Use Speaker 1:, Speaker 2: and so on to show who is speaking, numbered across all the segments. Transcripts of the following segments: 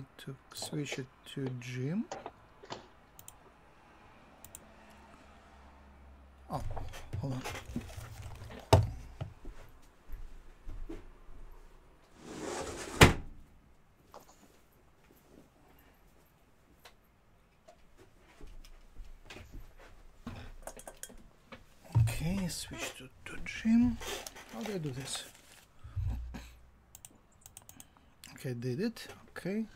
Speaker 1: need to switch it to Jim. Oh, hold on. Okay, switch to, to Jim. How do I do this? Okay, did it. Okay.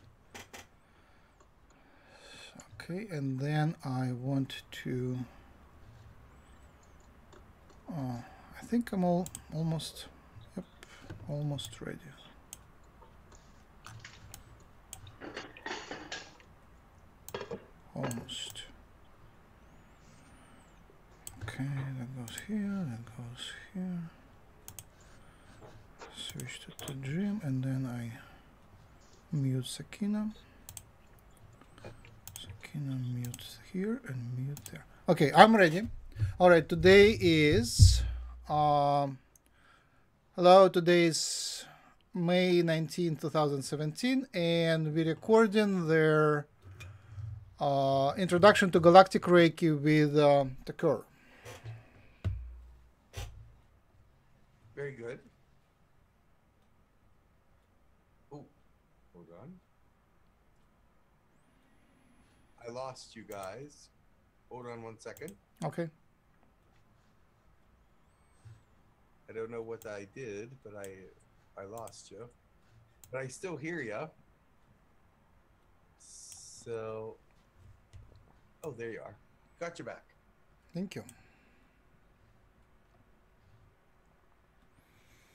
Speaker 1: Okay, and then I want to. Uh, I think I'm all almost. Yep, almost ready. Almost. Okay, that goes here, that goes here. Switch to, to Jim, and then I mute Sakina. Sakina mute here and mute there. Okay, I'm ready. All right, today is um, hello. Today is May 19, 2017, and we're recording their uh, introduction to Galactic Reiki with uh, Tekkrr.
Speaker 2: Very good. Oh, hold on. I lost you guys. Hold on one second.
Speaker 1: Okay.
Speaker 2: I don't know what I did, but I I lost you. But I still hear you. So, oh, there you are. Got your back.
Speaker 1: Thank you.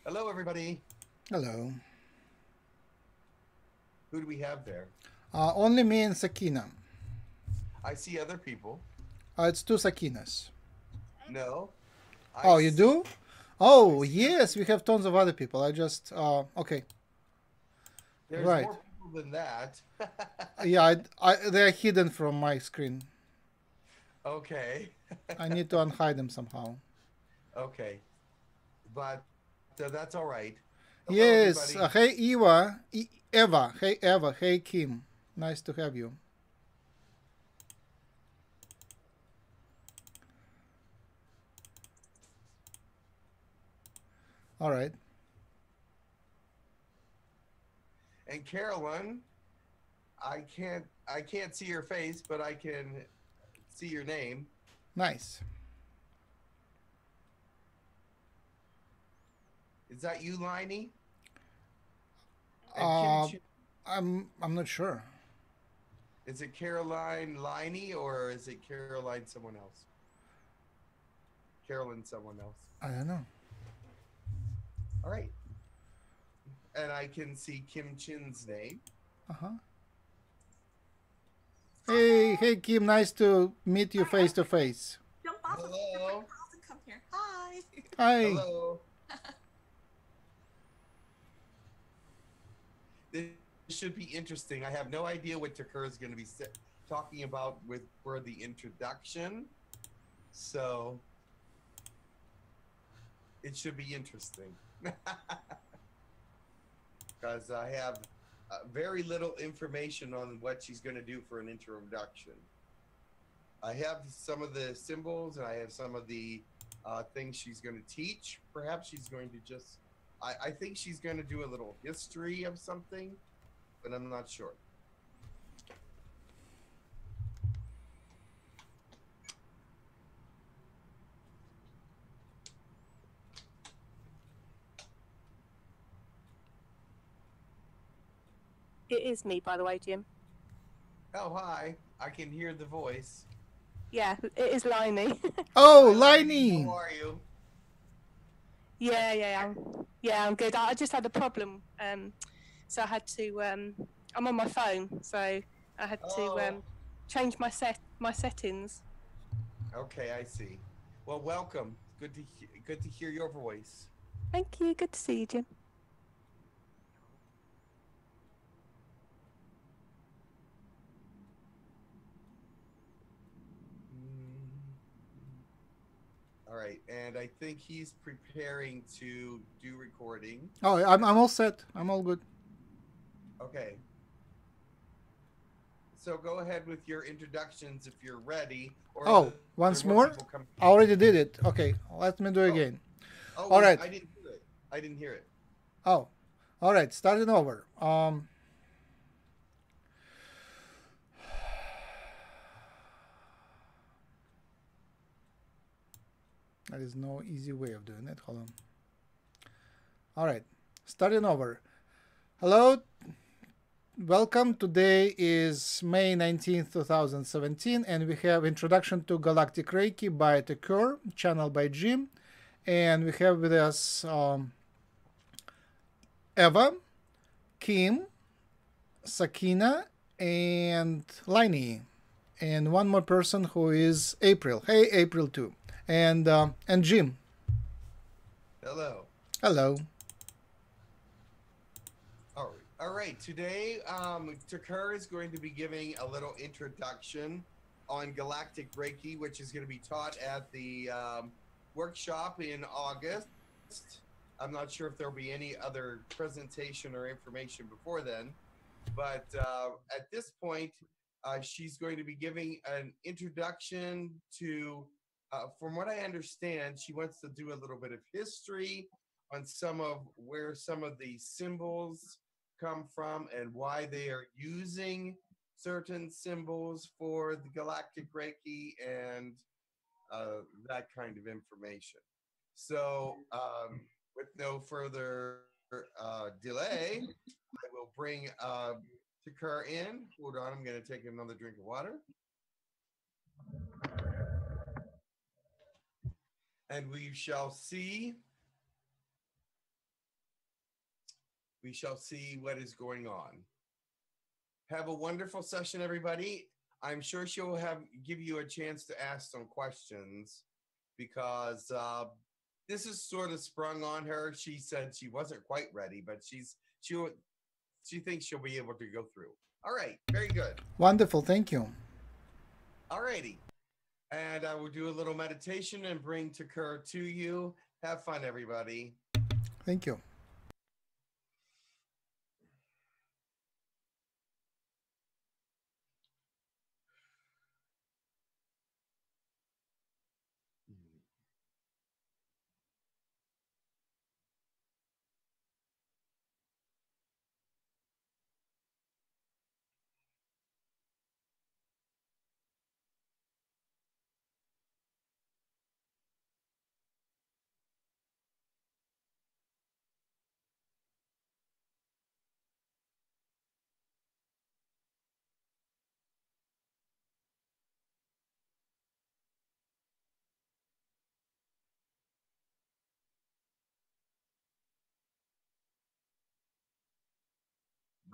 Speaker 2: Hello, everybody.
Speaker 1: Hello.
Speaker 2: Who do we have there?
Speaker 1: Uh, only me and Sakina.
Speaker 2: I see other people.
Speaker 1: Uh, it's two Sakinas.
Speaker 2: No. I
Speaker 1: Oh, you do? Oh, yes, we have tons of other people. I just, uh, okay.
Speaker 2: There's
Speaker 1: right.
Speaker 2: more people than that.
Speaker 1: Yeah, I, I, they're hidden from my screen.
Speaker 2: okay.
Speaker 1: I need to unhide them somehow.
Speaker 2: Okay. But uh, that's all right. Hello,
Speaker 1: Yes. Uh, hey, Eva. E- Eva. Hey, Eva. Hey, Kim. Nice to have you. All right.
Speaker 2: And Carolyn, I can't I can't see your face, but I can see your name.
Speaker 1: Nice.
Speaker 2: Is that you, Liney?
Speaker 1: Uh,
Speaker 2: And Kim Chi-
Speaker 1: I'm. I'm not sure.
Speaker 2: is it Caroline Liney or is it Caroline someone else? Carolyn someone else.
Speaker 1: I don't know.
Speaker 2: All right. And I can see Kim Chin's name.
Speaker 1: Uh huh. Hey, hey, Kim. Nice to meet you face to face.
Speaker 3: Jump off of
Speaker 2: Hello.
Speaker 3: your house and come here. Hi.
Speaker 1: Hi.
Speaker 2: Hello. this should be interesting. I have no idea what Tekkrr is going to be talking about with for the introduction, so it should be interesting. Because I have uh, very little information on what she's going to do for an introduction. I have some of the symbols and I have some of the uh, things she's going to teach. Perhaps she's going to just, I, I think she's going to do a little history of something, but I'm not sure.
Speaker 4: It is me, by the way, Jim.
Speaker 2: Oh, hi. I can hear the voice.
Speaker 4: Yeah, it is Liney.
Speaker 1: Oh,
Speaker 2: Hi,
Speaker 1: Liney.
Speaker 2: How are you?
Speaker 4: yeah, yeah, I'm, yeah, I'm good. I I just had a problem, um, so I had to. Um, I'm on my phone, so I had to
Speaker 2: Oh.
Speaker 4: um, change my set my settings.
Speaker 2: Okay, I see. Well, welcome. Good to good to hear your voice.
Speaker 4: Thank you. Good to see you, Jim.
Speaker 2: All right, and I think he's preparing to do recording.
Speaker 1: Oh, I'm, I'm all set. I'm all good.
Speaker 2: Okay. So go ahead with your introductions if you're ready. Or
Speaker 1: Oh, once
Speaker 2: there
Speaker 1: more? I already did it. Okay, let me do it
Speaker 2: Oh.
Speaker 1: again.
Speaker 2: Oh,
Speaker 1: All
Speaker 2: wait,
Speaker 1: right.
Speaker 2: I didn't hear it. I didn't hear it.
Speaker 1: Oh, all right. Starting over. Um, there is no easy way of doing it. Hold on. All right, starting over. Hello, welcome. Today is May 19th, 2017, and we have Introduction to Galactic Reiki by Tekkrr, channel by Jim, and we have with us. Um, Eva, Kim, Sakina, and Lainey, and one more person who is April. Hey, April too, and um and Jim.
Speaker 2: Hello.
Speaker 1: Hello.
Speaker 2: All right. All right. Today, um, Tekkrr is going to be giving a little introduction on Galactic Reiki, which is going to be taught at the um, workshop in August. I'm not sure if there'll be any other presentation or information before then, but uh, at this point, uh, she's going to be giving an introduction to, uh, from what I understand, she wants to do a little bit of history on some of where some of the symbols come from and why they are using certain symbols for the galactic reiki and uh, that kind of information. So um, with no further uh, delay i will bring uh, Tekkrr in. Hold on i'm going to take another drink of water and we shall see we shall see what is going on. Have a wonderful session, everybody. I'm sure she'll have give you a chance to ask some questions because uh, this is sort of sprung on her. She said she wasn't quite ready, but she's she she thinks she'll be able to go through. All right, very good.
Speaker 1: Wonderful. Thank you.
Speaker 2: All righty. And I will do a little meditation and bring Tekkrr to you. Have fun, everybody.
Speaker 1: Thank you.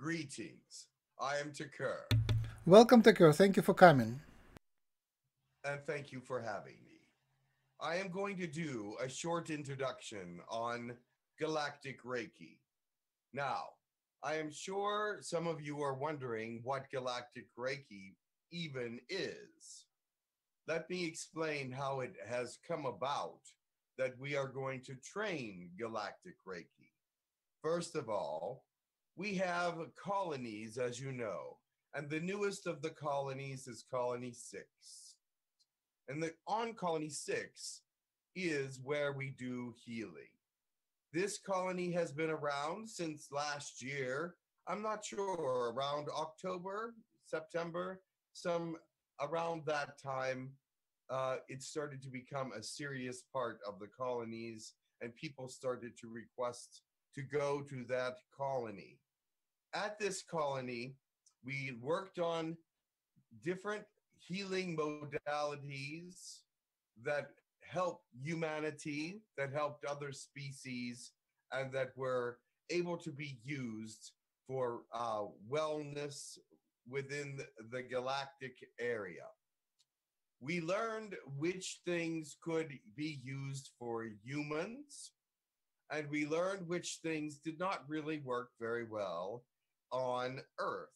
Speaker 2: Greetings. I am Tekkrr,
Speaker 1: Welcome, Tekkrr. Thank you for coming.
Speaker 2: and thank you for having me. I am going to do a short introduction on Galactic Reiki. Now, I am sure some of you are wondering what Galactic Reiki even is. Let me explain how it has come about that we are going to train Galactic Reiki. First of all, we have colonies, as you know, and the newest of the colonies is Colony 6. And the on Colony 6 is where we do healing. This colony has been around since last year. I'm not sure, around October, September, some around that time, uh, it started to become a serious part of the colonies, and people started to request to go to that colony. At this colony, we worked on different healing modalities that helped humanity, that helped other species, and that were able to be used for uh, wellness within the- the galactic area. We learned which things could be used for humans, and we learned which things did not really work very well on Earth,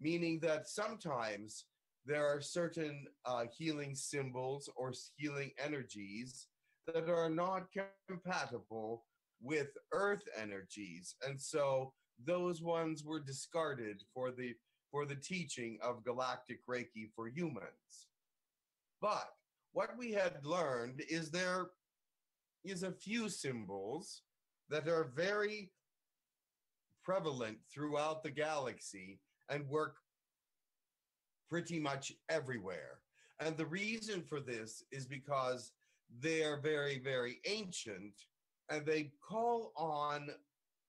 Speaker 2: meaning that sometimes there are certain uh, healing symbols or healing energies that are not compatible with Earth energies. And so those ones were discarded for the for the teaching of galactic Reiki for humans. But what we had learned is there is a few symbols that are very prevalent throughout the galaxy and work pretty much everywhere. And the reason for this is because they are very, very ancient and they call on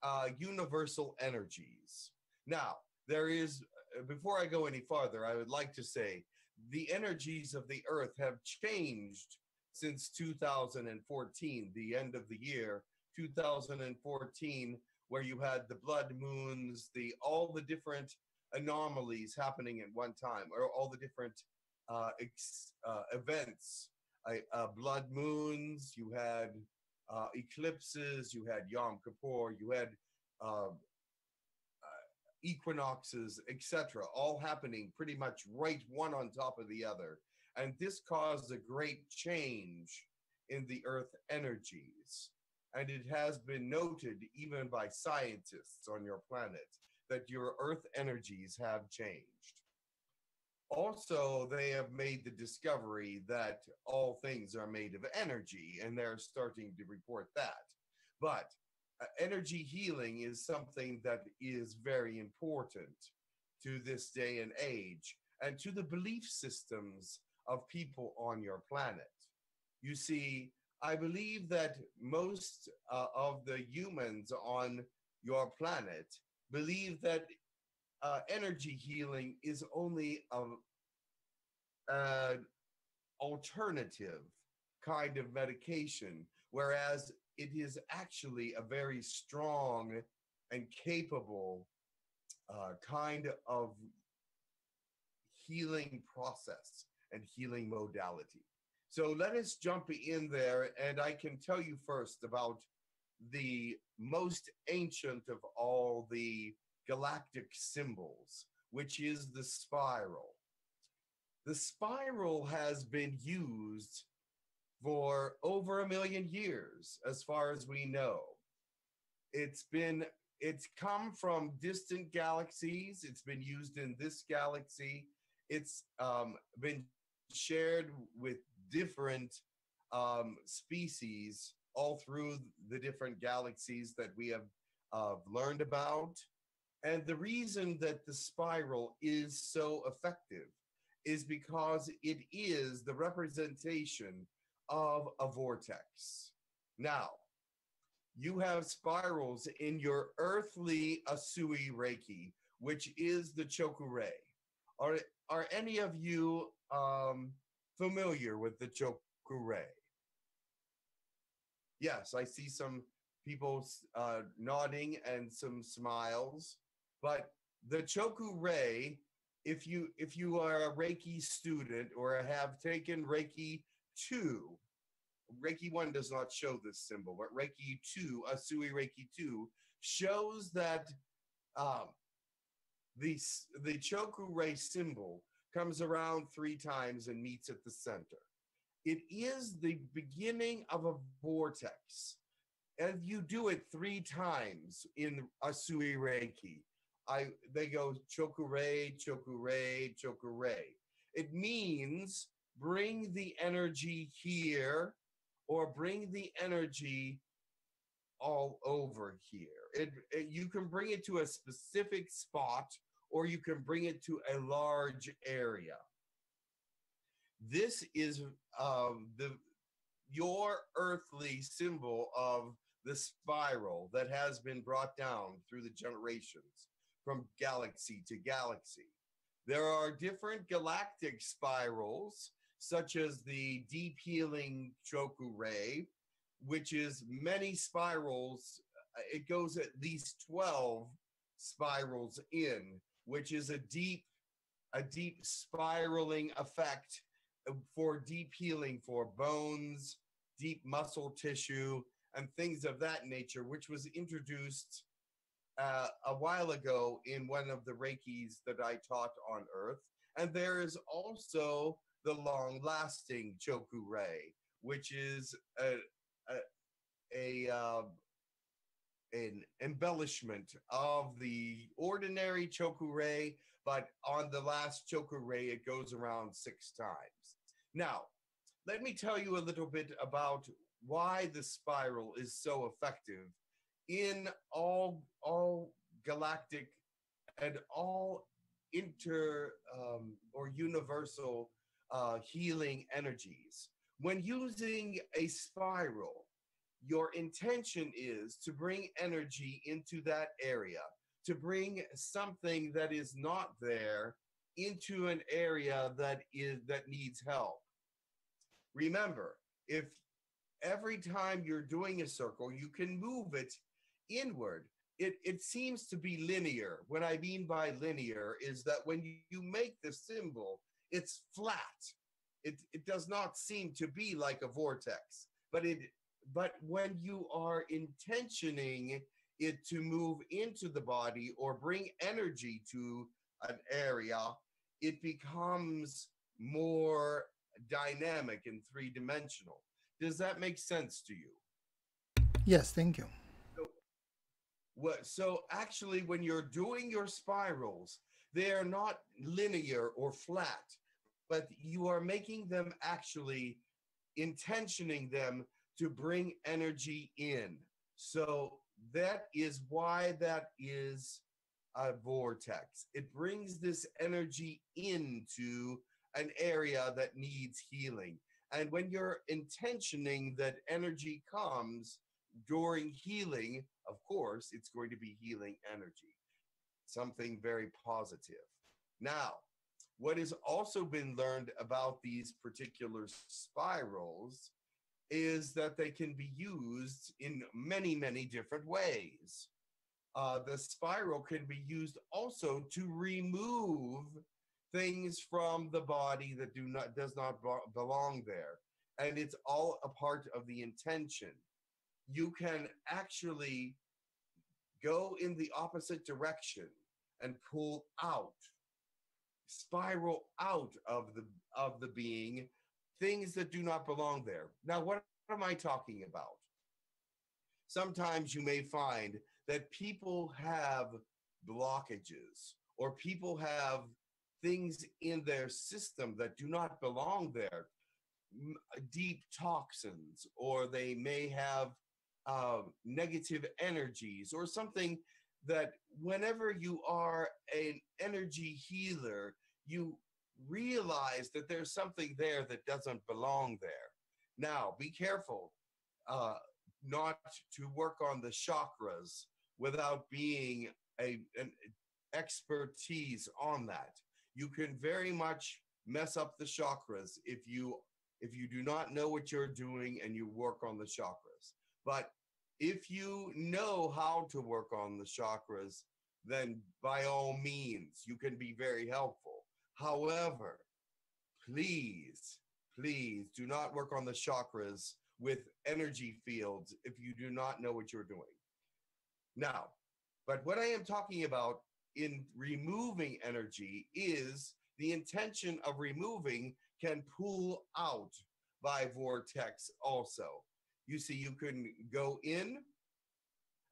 Speaker 2: uh, universal energies. Now, there is, before I go any farther, I would like to say the energies of the earth have changed since 2014, the end of the year 2014, where you had the blood moons, the all the different anomalies happening at one time, or all the different uh, ex, uh, events, uh, blood moons. You had uh, eclipses. You had Yom Kippur. You had um, uh, equinoxes, etc., all happening pretty much right one on top of the other. And this caused a great change in the Earth energies. And it has been noted even by scientists on your planet that your Earth energies have changed. Also, they have made the discovery that all things are made of energy, and they're starting to report that. But uh, energy healing is something that is very important to this day and age and to the belief systems of people on your planet. You see, I believe that most uh, of the humans on your planet believe that uh, energy healing is only a, alternative kind of medication, whereas it is actually a very strong and capable uh, kind of healing process and healing modality. So let us jump in there, and I can tell you first about the most ancient of all the galactic symbols, which is the spiral. The spiral has been used for over a million years, as far as we know. It's been it's come from distant galaxies. It's been used in this galaxy. It's um, been shared with different um, species all through the different galaxies that we have uh, learned about. And the reason that the spiral is so effective is because it is the representation of a vortex. Now, you have spirals in your earthly Usui Reiki, which is the Choku Rei, are any of you um, familiar with the Choku Yes, I see some people uh, nodding and some smiles, but the Choku if you if you are a Reiki student or have taken Reiki two. Reiki 1 does not show this symbol, but Reiki 2, Usui Reiki 2, shows that um, the, the Choku Rei symbol comes around three times and meets at the center. It is the beginning of a vortex. And you do it three times in Usui Reiki. I, they go Choku Rei, Choku Rei, Choku Rei. It means bring the energy here or bring the energy all over here. It, it, you can bring it to a specific spot or you can bring it to a large area. This is um, the your earthly symbol of the spiral that has been brought down through the generations from galaxy to galaxy. There are different galactic spirals such as the deep healing Choku Rei, which is many spirals. Uh, it goes at least 12 spirals in, which is a deep, a deep spiraling effect for deep healing for bones, deep muscle tissue, and things of that nature, which was introduced uh, a while ago in one of the Reikis that I taught on Earth. And there is also the long lasting Choku Rei, which is a, a, a, uh, an embellishment of the ordinary chokurei, but on the last chokurei, it goes around six times. Now, let me tell you a little bit about why the spiral is so effective in all all galactic and all inter um, or universal uh, healing energies. When using a spiral, your intention is to bring energy into that area, to bring something that is not there into an area that is that needs help. Remember, if every time you're doing a circle, you can move it inward. It, it seems to be linear. What I mean by linear is that when you, make the symbol, it's flat. It, it does not seem to be like a vortex, but it but when you are intentioning it to move into the body or bring energy to an area, it becomes more dynamic and three dimensional. Does that make sense to you?
Speaker 1: Yes, thank you.
Speaker 2: So, what, so actually, when you're doing your spirals, they are not linear or flat, but you are making them actually intentioning them to bring energy in. So that is why that is a vortex. It brings this energy into an area that needs healing. And when you're intentioning that energy comes during healing, of course, it's going to be healing energy, something very positive. Now, what has also been learned about these particular spirals is that they can be used in many, many different ways. Uh, the spiral can be used also to remove things from the body that do not does not belong there, and it's all a part of the intention. You can actually go in the opposite direction and pull out, spiral out of the of the being things that do not belong there. Now, what am I talking about? Sometimes you may find that people have blockages or people have things in their system that do not belong there, deep toxins, or they may have uh, negative energies or something that whenever you are an energy healer, you realize that there's something there that doesn't belong there. Now, be careful uh, not to work on the chakras without being a, an expertise on that. You can very much mess up the chakras if you if you do not know what you're doing and you work on the chakras. But if you know how to work on the chakras, then by all means, you can be very helpful. However, please, please do not work on the chakras with energy fields if you do not know what you're doing. Now, but what I am talking about in removing energy is the intention of removing can pull out by vortex also. You see, you can go in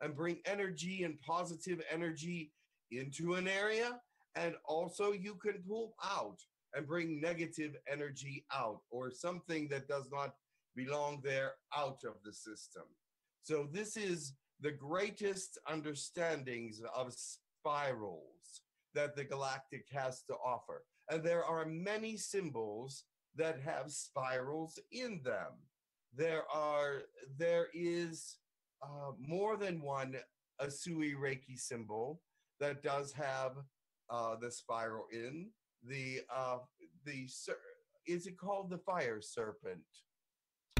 Speaker 2: and bring energy and positive energy into an area and also, you can pull out and bring negative energy out or something that does not belong there out of the system. So, this is the greatest understandings of spirals that the galactic has to offer. And there are many symbols that have spirals in them. There are, there is uh, more than one Usui Reiki symbol that does have uh, the spiral in. The uh, the is it called the fire serpent?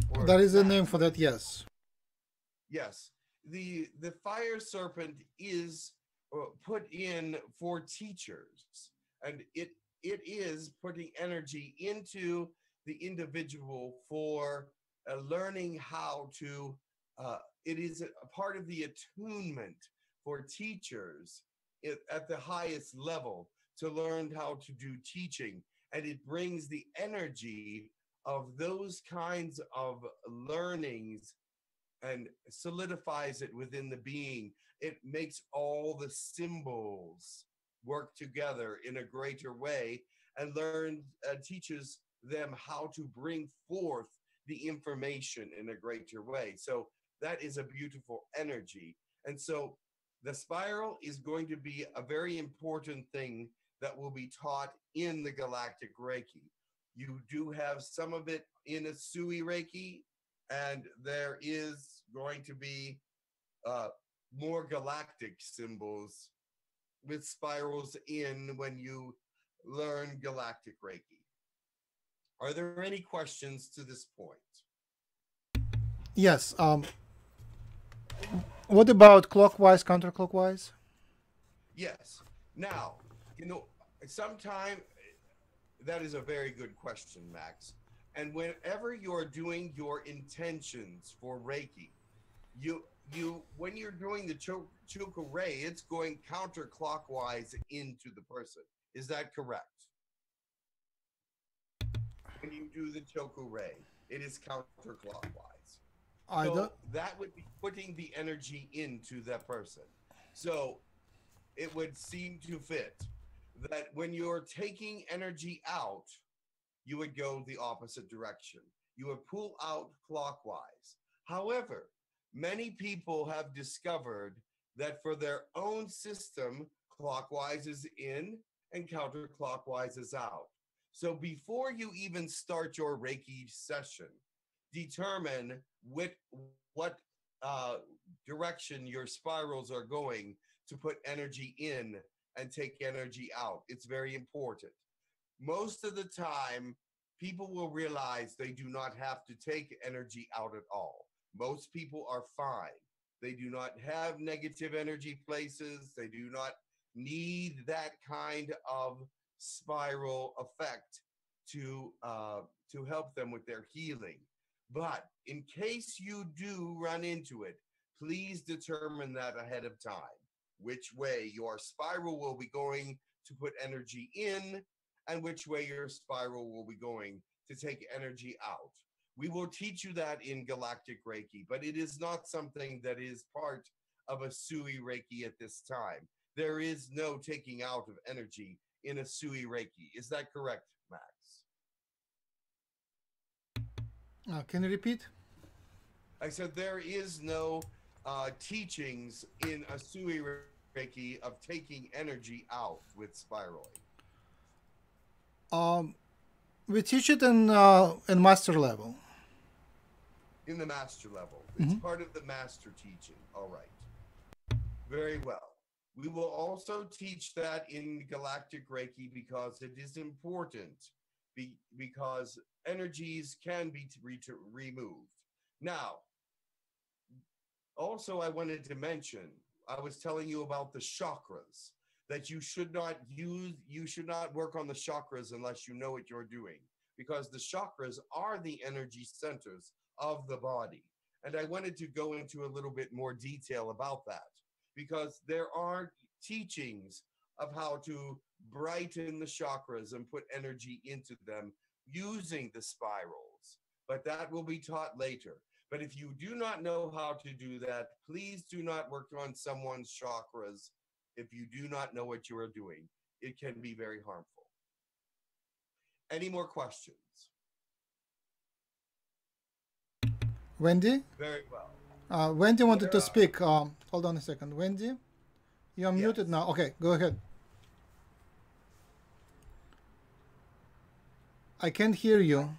Speaker 1: Or that is the name for that. Yes.
Speaker 2: Yes. The the fire serpent is uh, put in for teachers, and it it is putting energy into the individual for uh, learning how to. Uh, it is a part of the attunement for teachers at the highest level to learn how to do teaching. And it brings the energy of those kinds of learnings and solidifies it within the being. It makes all the symbols work together in a greater way and learn uh, teaches them how to bring forth the information in a greater way. So that is a beautiful energy. And so the spiral is going to be a very important thing that will be taught in the galactic Reiki. You do have some of it in Usui Reiki, and there is going to be uh, more galactic symbols with spirals in when you learn galactic Reiki. Are there any questions to this point?
Speaker 1: Yes. Um, what about clockwise, counterclockwise?
Speaker 2: Yes. Now, you know, sometime that is a very good question, Max. And whenever you're doing your intentions for Reiki, you you when you're doing the Choku Rei, it's going counterclockwise into the person. Is that correct? When you do the Choku Rei, it is counterclockwise.
Speaker 1: I
Speaker 2: so
Speaker 1: don't.
Speaker 2: that would be putting the energy into that person. So it would seem to fit that when you're taking energy out, you would go the opposite direction. You would pull out clockwise. However, many people have discovered that for their own system, clockwise is in and counterclockwise is out. So before you even start your Reiki session, determine what what uh, direction your spirals are going to put energy in and take energy out. It's very important. Most of the time, people will realize they do not have to take energy out at all. Most people are fine. They do not have negative energy places. They do not need that kind of spiral effect to uh, to help them with their healing. But in case you do run into it, please determine that ahead of time. Which way your spiral will be going to put energy in, and which way your spiral will be going to take energy out. We will teach you that in Galactic Reiki, but it is not something that is part of Usui Reiki at this time. There is no taking out of energy in Usui Reiki. Is that correct,
Speaker 1: Uh, can you repeat?
Speaker 2: I said there is no uh, teachings in Usui Reiki of taking energy out with spiraling.
Speaker 1: Um, we teach it in uh, in master level.
Speaker 2: In the master level, it's part of the master teaching. All right, very well. We will also teach that in Galactic Reiki because it is important be, because energies can be re- removed. Now, also, I wanted to mention I was telling you about the chakras that you should not use, you should not work on the chakras unless you know what you're doing because the chakras are the energy centers of the body. And I wanted to go into a little bit more detail about that because there are teachings of how to brighten the chakras and put energy into them using the spirals. But that will be taught later. But if you do not know how to do that, please do not work on someone's chakras if you do not know what you are doing. It can be very harmful. Any more questions?
Speaker 1: Wendy?
Speaker 2: Very well.
Speaker 1: Uh, Wendy wanted to speak. Um, hold on a second. Wendy? You're muted now. Okay, go ahead. I can't hear you.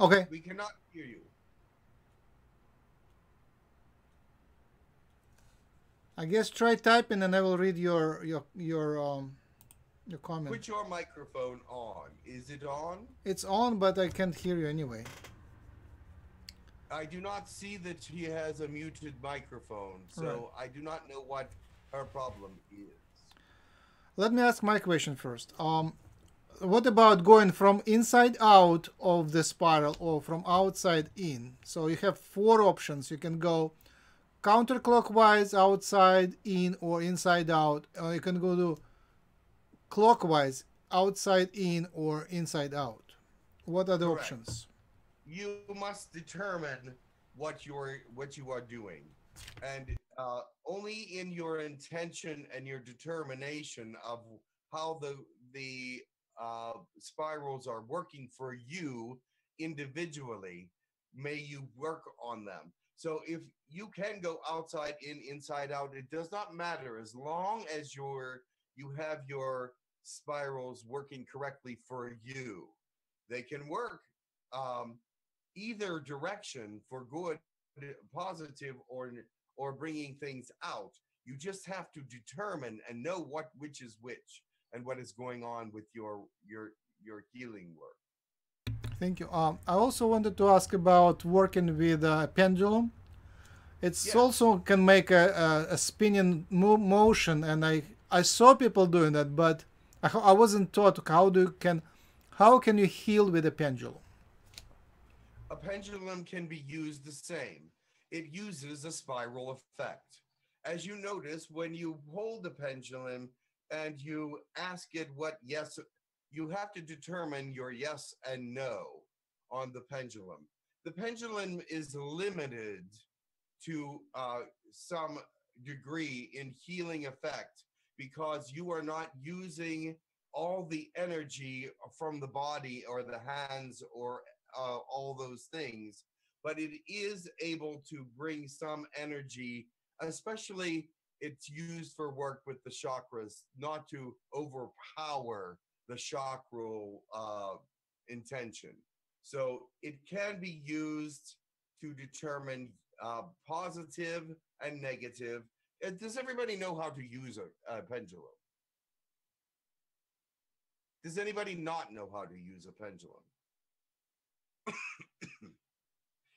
Speaker 1: Okay.
Speaker 2: We cannot hear you.
Speaker 1: I guess try typing and I will read your your your um your comment.
Speaker 2: Put your microphone on. Is it on?
Speaker 1: It's on, but I can't hear you anyway.
Speaker 2: I do not see that she has a muted microphone, so I do not know what her problem is.
Speaker 1: Let me ask my question first. Um, what about going from inside out of the spiral or from outside in? So you have four options. You can go counterclockwise, outside in, or inside out. Or you can go to clockwise, outside in, or inside out. What are the
Speaker 2: Correct.
Speaker 1: options?
Speaker 2: You must determine what you're what you are doing, and uh, only in your intention and your determination of how the the uh, spirals are working for you individually may you work on them. So if you can go outside in inside out it does not matter. As long as you're you have your spirals working correctly for you they can work um, either direction for good positive or or bringing things out you just have to determine and know what which is which and what is going on with your your your healing work
Speaker 1: Thank you. Um, I also wanted to ask about working with a pendulum. It's
Speaker 2: Yeah.
Speaker 1: also can make a, a, a spinning mo- motion, and I I saw people doing that, but I, I wasn't taught how do you can how can you heal with a pendulum.
Speaker 2: a pendulum can be used the same. It uses a spiral effect. As you notice, when you hold the pendulum and you ask it what yes, you have to determine your yes and no on the pendulum. The pendulum is limited to uh, some degree in healing effect because you are not using all the energy from the body or the hands or uh, all those things, but it is able to bring some energy, especially it's used for work with the chakras, not to overpower the chakra uh, intention. So it can be used to determine uh, positive and negative. Uh, Does everybody know how to use a, a pendulum? Does anybody not know how to use a pendulum?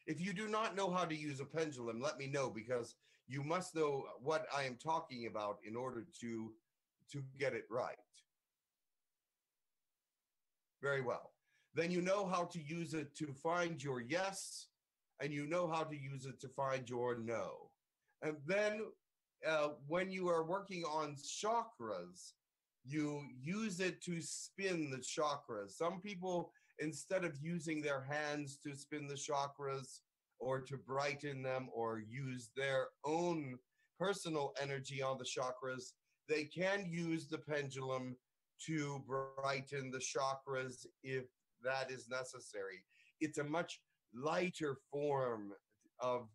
Speaker 2: if you do not know how to use a pendulum, let me know because you must know what I am talking about in order to to get it right. Very well. Then you know how to use it to find your yes, and you know how to use it to find your no. And then uh, when you are working on chakras, you use it to spin the chakras. Some people, instead of using their hands to spin the chakras or to brighten them or use their own personal energy on the chakras, they can use the pendulum to brighten the chakras if that is necessary. It's a much lighter form of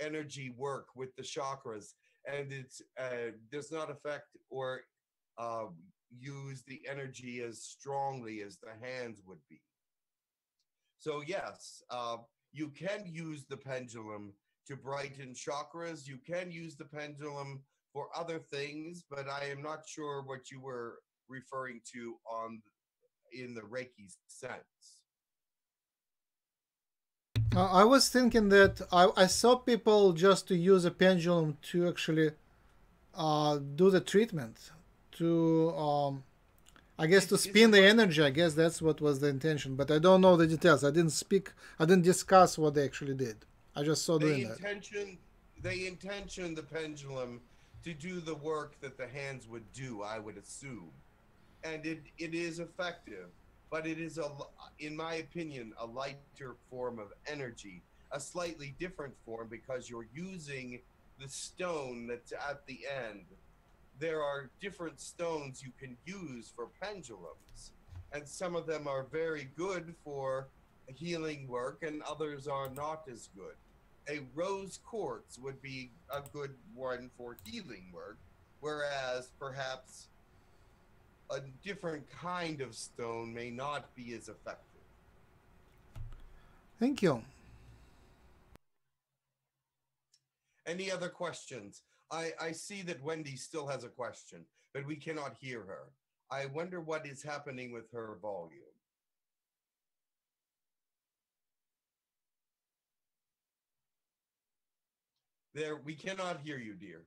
Speaker 2: energy work with the chakras, and it uh, does not affect or uh, use the energy as strongly as the hands would be. So, yes, uh, you can use the pendulum to brighten chakras. You can use the pendulum for other things, but I am not sure what you were referring to on in the Reiki sense.
Speaker 1: Uh, I was thinking that I, I saw people just to use a pendulum to actually uh, do the treatment, to um, I guess to spin the energy. I guess that's what was the intention, but I don't know the details. I didn't speak. I didn't discuss what they actually did. I just saw
Speaker 2: They
Speaker 1: doing that.
Speaker 2: intention they intention the pendulum to do the work that the hands would do, I would assume. And it, it is effective, but it is a, in my opinion a lighter form of energy, a slightly different form because you're using the stone that's at the end. There are different stones you can use for pendulums, and some of them are very good for healing work and others are not as good a rose quartz would be a good one for healing work, whereas perhaps a different kind of stone may not be as effective.
Speaker 1: Thank you.
Speaker 2: Any other questions? I, I see that Wendy still has a question, but we cannot hear her. I wonder what is happening with her volume. There, we cannot hear you, dear.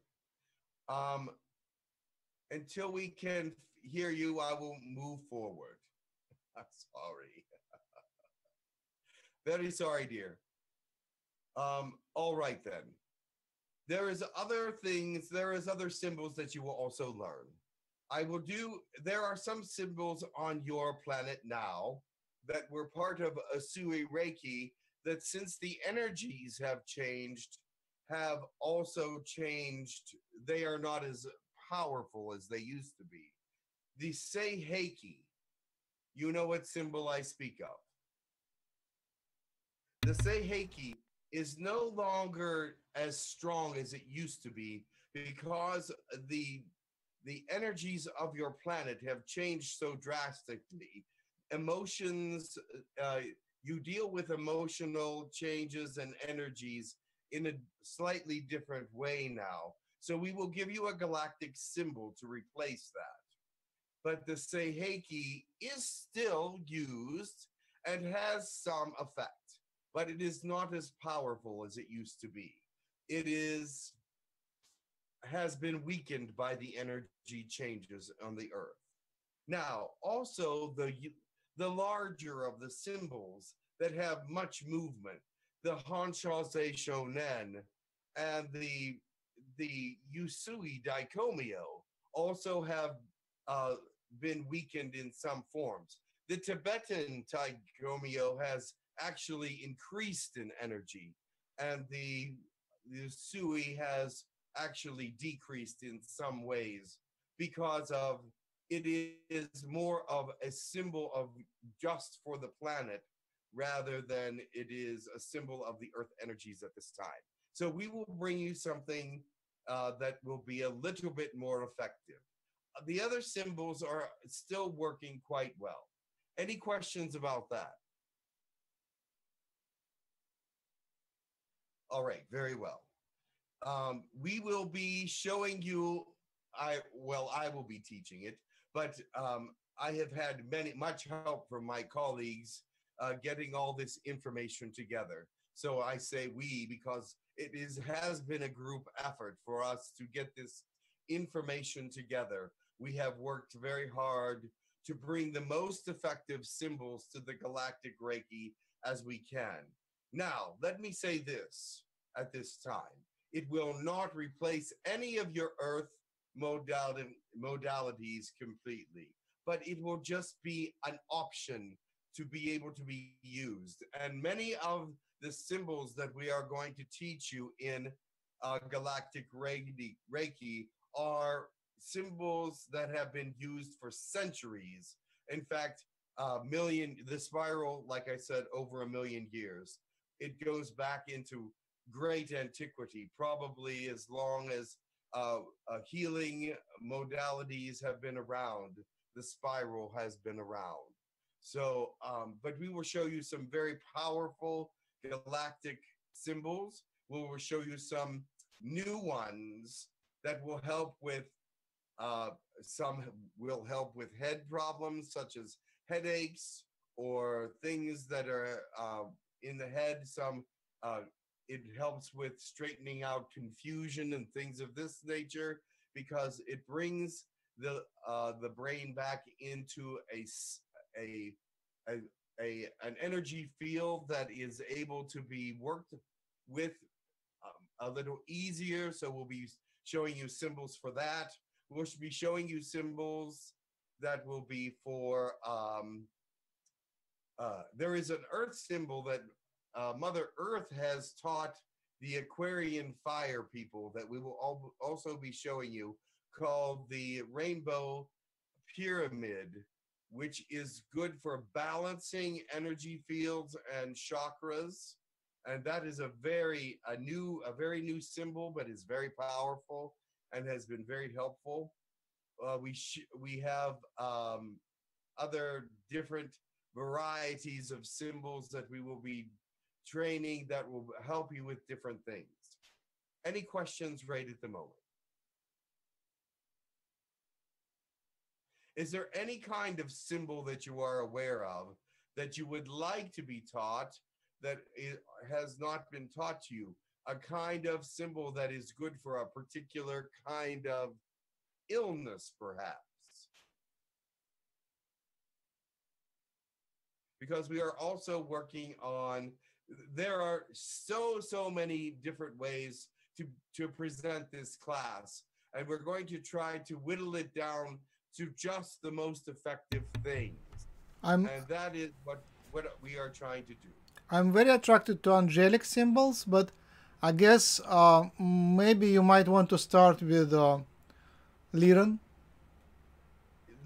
Speaker 2: Um, until we can hear you, I will move forward. I'm sorry. Very sorry, dear. Um, all right then. There is other things, there is other symbols that you will also learn. I will do there are some symbols on your planet now that were part of Usui Reiki that since the energies have changed, have also changed, they are not as powerful as they used to be. The Seiheki, you know what symbol I speak of. The Seiheki is no longer as strong as it used to be because the the energies of your planet have changed so drastically. Emotions, uh, you deal with emotional changes and energies in a slightly different way now. So we will give you a galactic symbol to replace that. But the Seiheki is still used and has some effect, but it is not as powerful as it used to be. It is has been weakened by the energy changes on the earth. Now, also the the larger of the symbols that have much movement, the Hon Sha Ze Sho Nen and the the Usui Daikomyo also have uh, been weakened in some forms. The Tibetan Daikomyo has actually increased in energy, and the the SUI has actually decreased in some ways because of it is more of a symbol of just for the planet rather than it is a symbol of the earth energies at this time. So we will bring you something uh, that will be a little bit more effective. The other symbols are still working quite well. Any questions about that? All right, very well. Um, we will be showing you. I well, I will be teaching it, but um, I have had many much help from my colleagues uh, getting all this information together. So I say we because it is has been a group effort for us to get this information together. We have worked very hard to bring the most effective symbols to the galactic Reiki as we can. Now, let me say this at this time it will not replace any of your earth modalities completely, but it will just be an option to be able to be used. And many of the symbols that we are going to teach you in uh, Galactic Reiki, Reiki are symbols that have been used for centuries. In fact, a million, the spiral, like I said, over a million years. It goes back into great antiquity, probably as long as uh, uh, healing modalities have been around, the spiral has been around. So, um, but we will show you some very powerful galactic symbols. We will show you some new ones that will help with uh, some will help with head problems such as headaches or things that are uh, in the head. Some uh, it helps with straightening out confusion and things of this nature because it brings the uh, the brain back into a, a a a an energy field that is able to be worked with um, a little easier. So we'll be showing you symbols for that. We'll be showing you symbols that will be for. Um, uh, there is an earth symbol that uh, Mother Earth has taught the Aquarian fire people that we will al- also be showing you called the Rainbow Pyramid, which is good for balancing energy fields and chakras. And that is a very a new a very new symbol, but is very powerful and has been very helpful. Uh, we sh- we have um, other different varieties of symbols that we will be training that will help you with different things. Any questions right at the moment? Is there any kind of symbol that you are aware of that you would like to be taught that has not been taught to you? A kind of symbol that is good for a particular kind of illness, perhaps? Because we are also working on there are so so many different ways to to present this class and we're going to try to whittle it down to just the most effective things
Speaker 1: I'm
Speaker 2: and that is what what we are trying to do
Speaker 1: I'm very attracted to angelic symbols, but I guess uh, maybe you might want to start with uh, Lyran.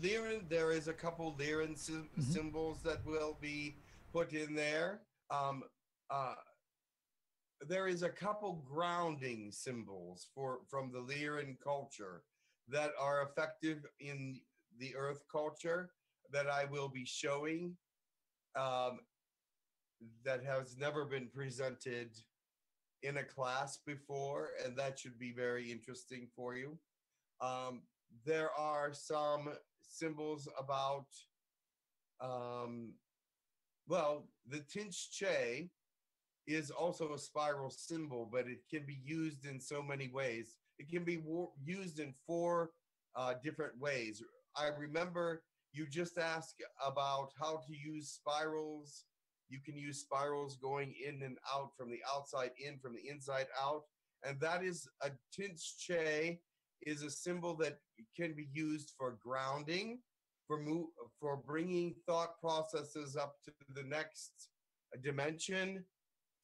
Speaker 2: Lyran, there is a couple Lyran sy- symbols that will be put in there. Um, uh, there is a couple grounding symbols for from the Lyran culture that are effective in the Earth culture that I will be showing. Um, that has never been presented in a class before, and that should be very interesting for you. Um, there are some symbols about, um, well, the Tinch Che is also a spiral symbol, but it can be used in so many ways. It can be wo- used in four uh, different ways. I remember you just asked about how to use spirals. You can use spirals going in and out from the outside in, from the inside out. And that is a Tinch Che is a symbol that can be used for grounding, for move, for bringing thought processes up to the next dimension,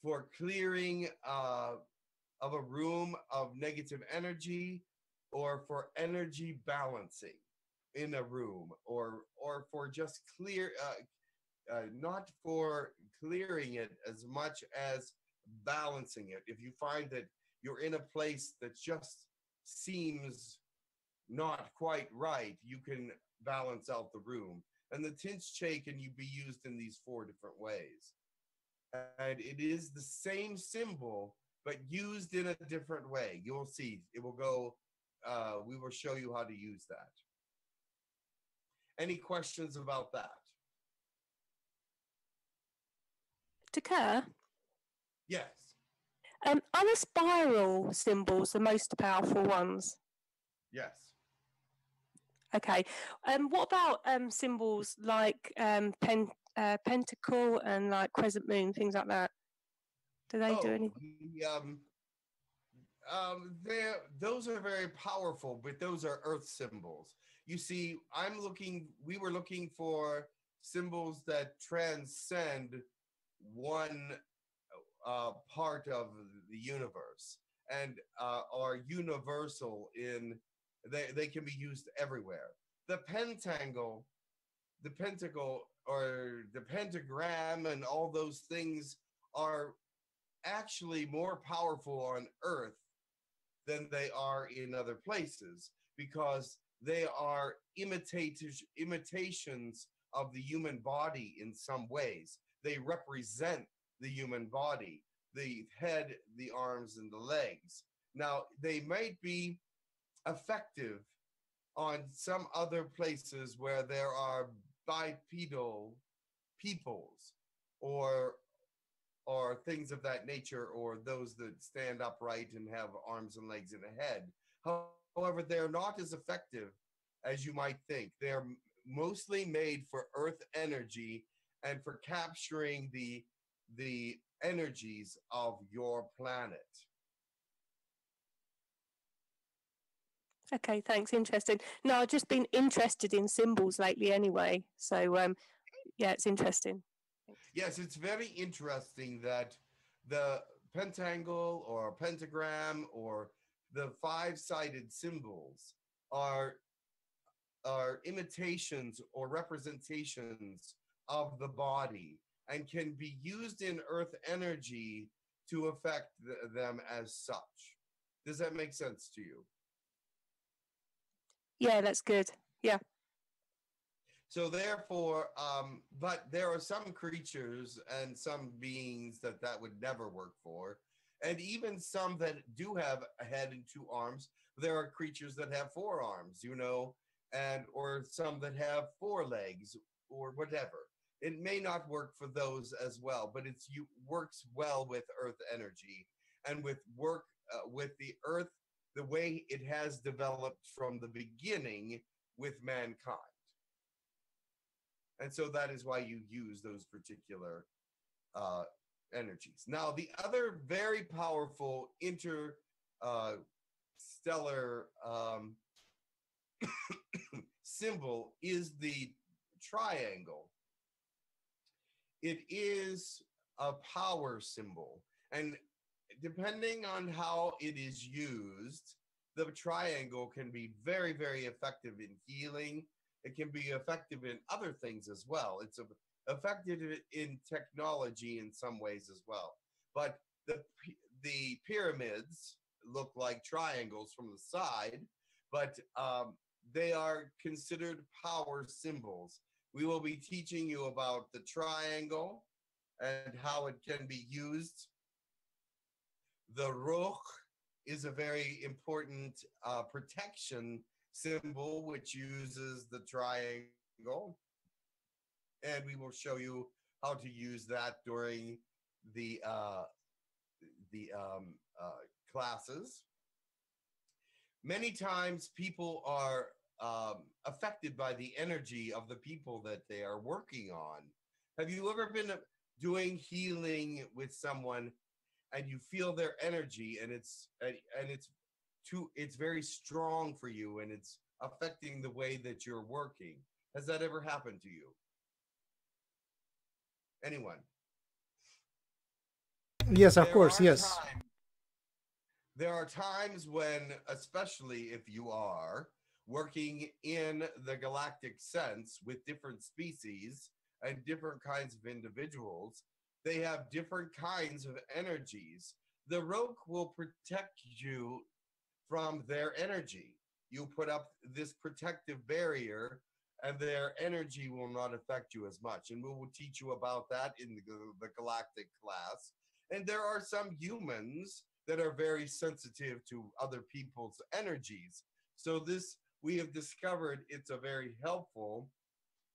Speaker 2: for clearing uh, of a room of negative energy, or for energy balancing in a room, or or for just clear, uh, uh, not for clearing it as much as balancing it. If you find that you're in a place that just seems not quite right, you can balance out the room. And the Tinch can you be used in these four different ways. And it is the same symbol, but used in a different way. You'll see. It will go, uh, we will show you how to use that. Any questions about that?
Speaker 4: Tekkrr,
Speaker 2: Yes.
Speaker 4: um, are the spiral symbols the most powerful ones?
Speaker 2: Yes.
Speaker 4: Okay. Um, what about um, symbols like um, pen, uh, pentacle and like crescent moon, things like that? Do they do anything?
Speaker 2: the, um, um, those are very powerful, but those are earth symbols. You see, I'm looking, we were looking for symbols that transcend one uh, part of the universe and uh, are universal in, they, they can be used everywhere. The pentangle, the pentacle, or the pentagram, and all those things are actually more powerful on earth than they are in other places because they are imitators imitations of the human body in some ways. They represent the human body the head the arms and the legs. Now they might be effective on some other places where there are bipedal peoples or or things of that nature, or those that stand upright and have arms and legs and a head. However, they're not as effective as you might think. They're mostly made for earth energy and for capturing the the energies of your planet.
Speaker 4: Okay, thanks. Interesting. No, I've just been interested in symbols lately anyway. So, um, yeah, it's interesting.
Speaker 2: Yes, it's very interesting that the pentangle or pentagram or the five-sided symbols are are imitations or representations of the body and can be used in earth energy to affect th- them as such. Does that make sense to you?
Speaker 4: Yeah, that's good. Yeah.
Speaker 2: So therefore, um, but there are some creatures and some beings that that would never work for, and even some that do have a head and two arms. There are creatures that have four arms, you know, and or some that have four legs or whatever. It may not work for those as well, but it's you works well with Earth energy and with work uh, with the Earth the way it has developed from the beginning with mankind. And so that is why you use those particular uh, energies. Now, the other very powerful interstellar um, symbol is the triangle. It is a power symbol. And depending on how it is used, the triangle can be very, very effective in healing. It can be effective in other things as well. It's effective in technology in some ways as well. But the the pyramids look like triangles from the side, but um, they are considered power symbols. We will be teaching you about the triangle and how it can be used. The Ruch is a very important uh, protection symbol which uses the triangle. And we will show you how to use that during the uh, the um, uh, classes. Many times people are um, affected by the energy of the people that they are working on. Have you ever been doing healing with someone and you feel their energy and it's and, it's too it's very strong for you and it's affecting the way that you're working? Has that ever happened to you? Anyone?
Speaker 1: Yes, of there course. Yes.
Speaker 2: Times, there are times when, especially if you are working in the galactic sense with different species and different kinds of individuals, they have different kinds of energies. The Roque will protect you from their energy. You put up this protective barrier and their energy will not affect you as much. And we will teach you about that in the, the galactic class. And there are some humans that are very sensitive to other people's energies. So this we have discovered it's a very helpful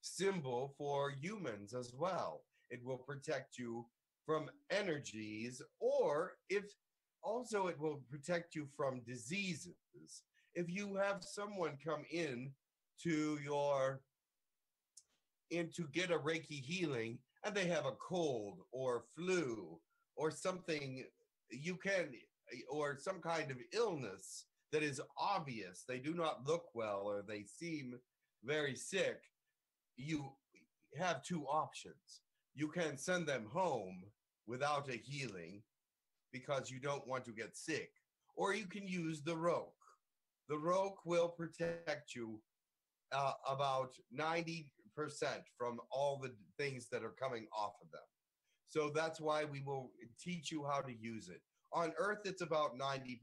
Speaker 2: symbol for humans as well. It will protect you from energies or if also it will protect you from diseases. If you have someone come in to your in to get a Reiki healing and they have a cold or flu or something you can or some kind of illness that is obvious they do not look well or they seem very sick you have two options you can send them home without a healing because you don't want to get sick or you can use the Roque the Roque will protect you uh, about 90% from all the things that are coming off of them so that's why we will teach you how to use it. On Earth, it's about 90%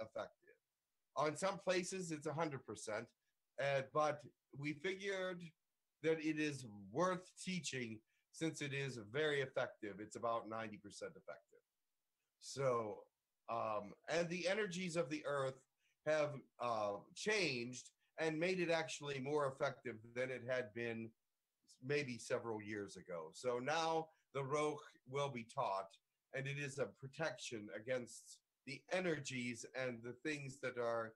Speaker 2: effective. On some places, it's 100%. Uh, but we figured that it is worth teaching since it is very effective. It's about 90% effective. So, um, and the energies of the Earth have uh, changed and made it actually more effective than it had been maybe several years ago. So now the Roque will be taught, and it is a protection against the energies and the things that are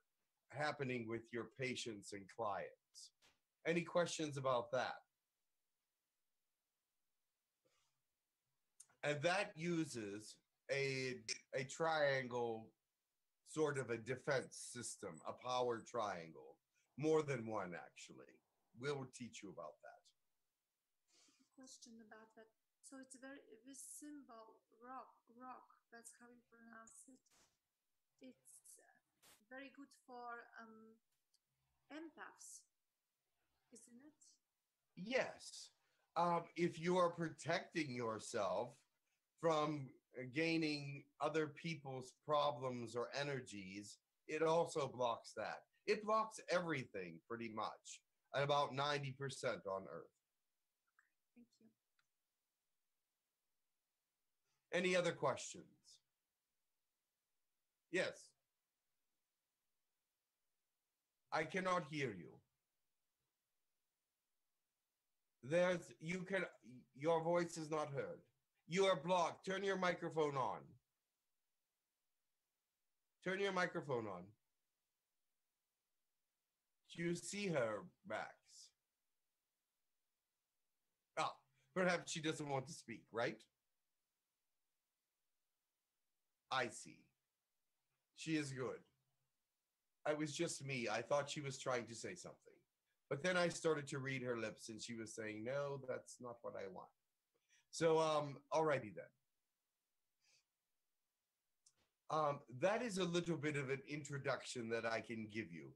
Speaker 2: happening with your patients and clients. Any questions about that? And that uses a, a triangle, sort of a defense system, a power triangle, more than one actually. We'll teach you about that.
Speaker 3: Question about that so it's very this symbol rock rock. That's how you pronounce it. It's very good for um, empaths, isn't it?
Speaker 2: Yes. Um, if you are protecting yourself from gaining other people's problems or energies, it also blocks that. It blocks everything pretty much at about 90% on Earth. Thank you. Any other questions? Yes. I cannot hear you. There's, you can, your voice is not heard. You are blocked. Turn your microphone on. Turn your microphone on. Do you see her, Max? Oh, perhaps she doesn't want to speak, right? I see. She is good. It was just me. I thought she was trying to say something. But then I started to read her lips and she was saying, no, that's not what I want. So, um, alrighty then. Um, that is a little bit of an introduction that I can give you.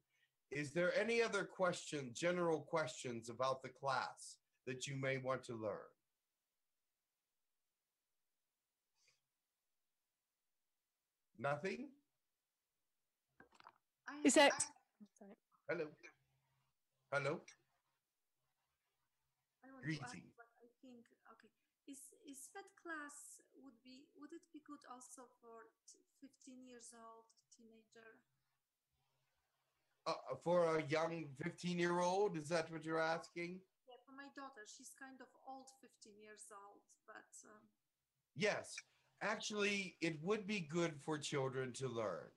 Speaker 2: Is there any other question, general questions about the class that you may want to learn? Nothing?
Speaker 3: I
Speaker 4: Is
Speaker 3: have-
Speaker 4: that sorry.
Speaker 2: Hello? Hello?
Speaker 3: I want to ask
Speaker 2: Greeting.
Speaker 3: what I think. Okay, is is that class would be would it be good also for 15 years old teenager?
Speaker 2: Uh, for a young 15 year old, is that what you're asking?
Speaker 3: Yeah, for my daughter, she's kind of old, 15 years old, but um,
Speaker 2: Yes, actually, it would be good for children to learn.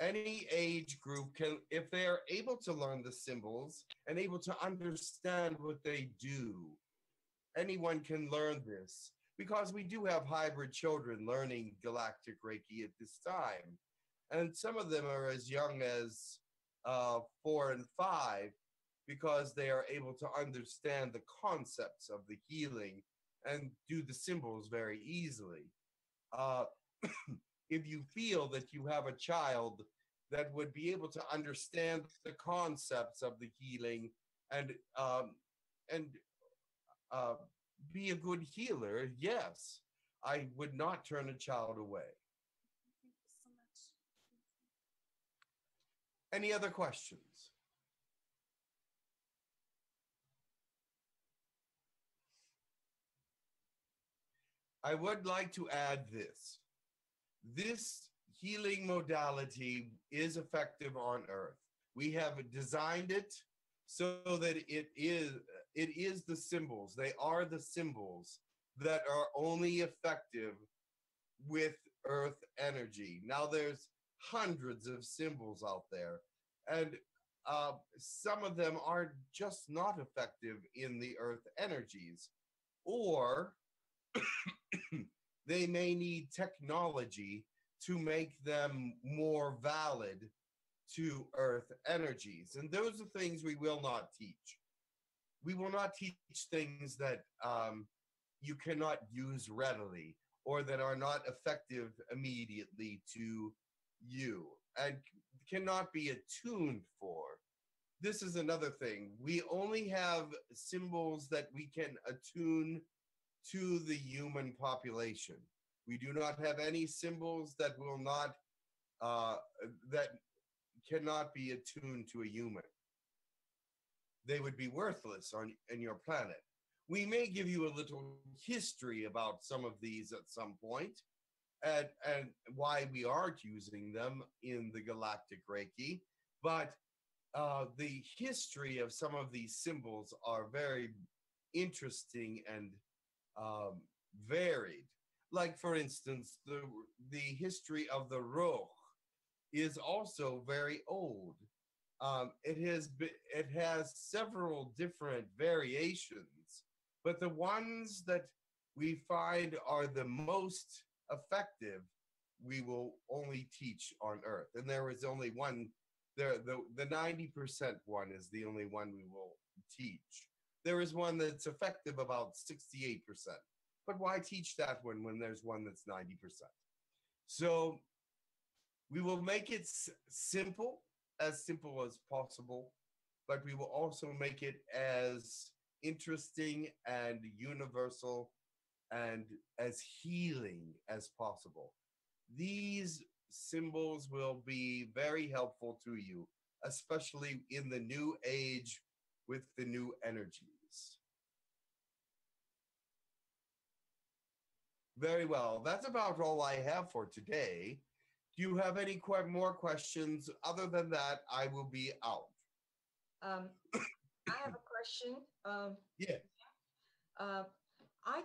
Speaker 2: Any age group can, if they are able to learn the symbols and able to understand what they do, anyone can learn this because we do have hybrid children learning Galactic Reiki at this time. And some of them are as young as uh, four and five because they are able to understand the concepts of the healing and do the symbols very easily. Uh, if you feel that you have a child that would be able to understand the concepts of the healing and um, and uh, be a good healer, yes, I would not turn a child away.
Speaker 3: thank you so much. You.
Speaker 2: Any other questions? I would like to add this. This healing modality is effective on earth. We have designed it so that it is it is the symbols. They are the symbols that are only effective with earth energy. Now there's hundreds of symbols out there and uh, some of them are just not effective in the earth energies or they may need technology to make them more valid to earth energies and those are things we will not teach we will not teach things that um, you cannot use readily or that are not effective immediately to you and cannot be attuned for. This is another thing. We only have symbols that we can attune to the human population. We do not have any symbols that will not, uh, that cannot be attuned to a human. They would be worthless on in your planet. We may give you a little history about some of these at some point, and, and why we aren't using them in the Galactic Reiki. But uh, the history of some of these symbols are very interesting and um, varied. Like, for instance, the, the history of the Roch is also very old. Um, it has been, it has several different variations, but the ones that we find are the most effective, we will only teach on Earth. And there is only one. There, the the ninety percent one is the only one we will teach. There is one that's effective about sixty eight percent. But why teach that one when there's one that's ninety percent? So we will make it s- simple, as simple as possible, but we will also make it as interesting and universal and as healing as possible. These symbols will be very helpful to you, especially in the new age with the new energies. Very well. That's about all I have for today. Do you have any que- more questions? Other than that, I will be out.
Speaker 5: Um, I have a question. Um,
Speaker 2: Yeah.
Speaker 5: uh, I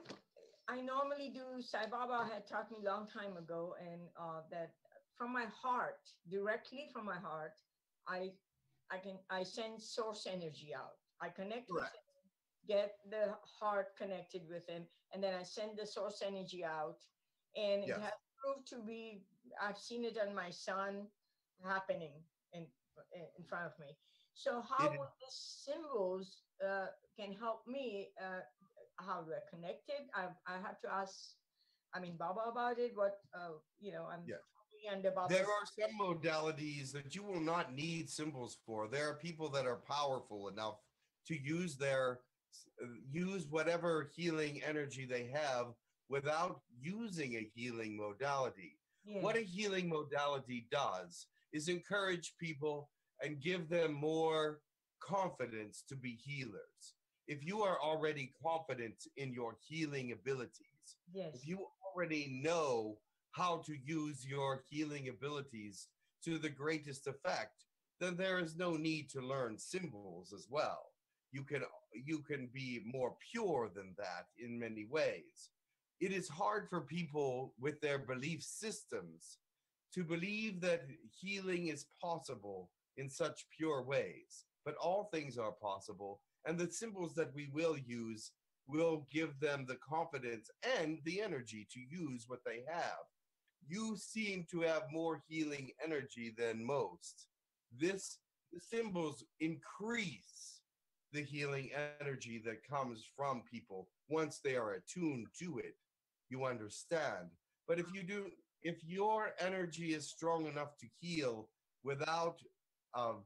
Speaker 5: I normally do. Sai Baba had taught me a long time ago, and uh, that from my heart, directly from my heart, I I can I send source energy out. I connect with him, get the heart connected with him, and then I send the source energy out, and
Speaker 2: Yes.
Speaker 5: it has proved to be. I've seen it on my son happening in in front of me. So how would these symbols uh, can help me? Uh, how do I connect it? I I have to ask. I mean, Baba about it. What uh, you know, I'm
Speaker 2: Yeah. There are some modalities that you will not need symbols for. There are people that are powerful enough to use their use whatever healing energy they have without using a healing modality.
Speaker 5: Yeah.
Speaker 2: What a healing modality does is encourage people and give them more confidence to be healers. If you are already confident in your healing abilities,
Speaker 5: yes.
Speaker 2: if you already know how to use your healing abilities to the greatest effect, then there is no need to learn symbols as well. You can you can be more pure than that in many ways. It is hard for people with their belief systems to believe that healing is possible in such pure ways. But all things are possible, and the symbols that we will use will give them the confidence and the energy to use what they have. You seem to have more healing energy than most. This the symbols increase the healing energy that comes from people once they are attuned to it. You understand. But if you do, if your energy is strong enough to heal without um,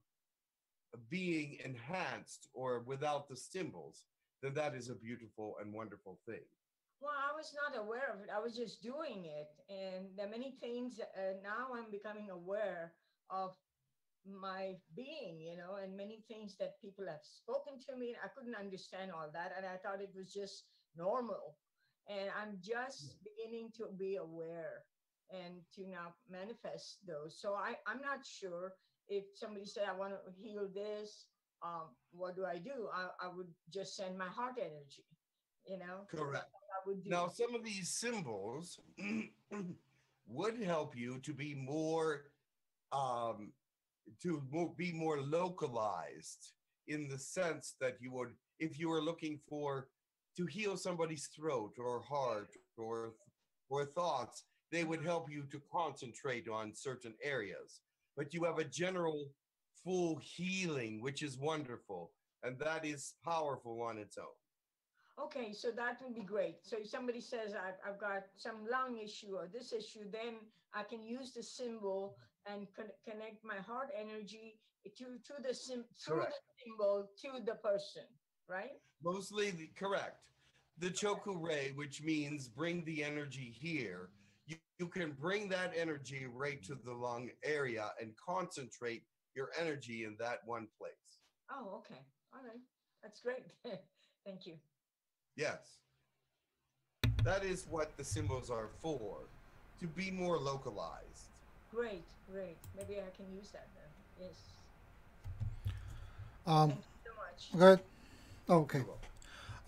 Speaker 2: being enhanced or without the symbols, then that is a beautiful and wonderful thing.
Speaker 5: Well, I was not aware of it. I was just doing it, and there are many things. Uh, now I'm becoming aware of my being, you know, and many things that people have spoken to me. I couldn't understand all that, and I thought it was just normal. And I'm just beginning to be aware and to now manifest those. So I, I'm not sure if somebody said I want to heal this. Um, what do I do? I, I would just send my heart energy, you know.
Speaker 2: Correct.
Speaker 5: I would do.
Speaker 2: Now, some of these symbols would help you to be more, um, to be more localized in the sense that you would, if you were looking for to heal somebody's throat or heart or or thoughts, they would help you to concentrate on certain areas. But you have a general full healing, which is wonderful, and that is powerful on its own.
Speaker 5: Okay, so that would be great. So if somebody says I've, I've got some lung issue or this issue, then I can use the symbol and con- connect my heart energy to to the sim- through
Speaker 2: Correct.
Speaker 5: the symbol to the person, right?
Speaker 2: Mostly the, correct. The Choku Rei, which means bring the energy here. You, you can bring that energy right to the lung area and concentrate your energy in that one place.
Speaker 5: Oh, okay. All right. That's great. Thank you.
Speaker 2: Yes. That is what the symbols are for, to be more localized.
Speaker 5: Great, great. Maybe I can use that then. Yes.
Speaker 1: Um,
Speaker 5: Thank you so much.
Speaker 1: good. Okay.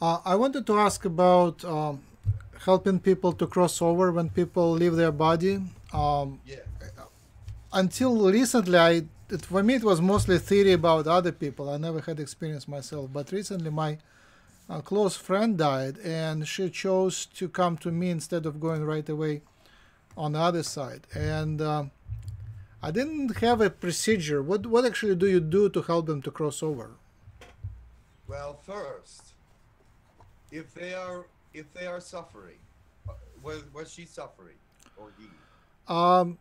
Speaker 1: Uh, I wanted to ask about um, helping people to cross over when people leave their body. Um,
Speaker 2: Yeah.
Speaker 1: until recently, I it, for me it was mostly theory about other people. I never had experience myself. But recently, my uh, close friend died, and she chose to come to me instead of going right away on the other side. And um I didn't have a procedure. What what actually do you do to help them to cross over?
Speaker 2: Well, first, if they are if they are suffering, was was she suffering or he?
Speaker 1: Um,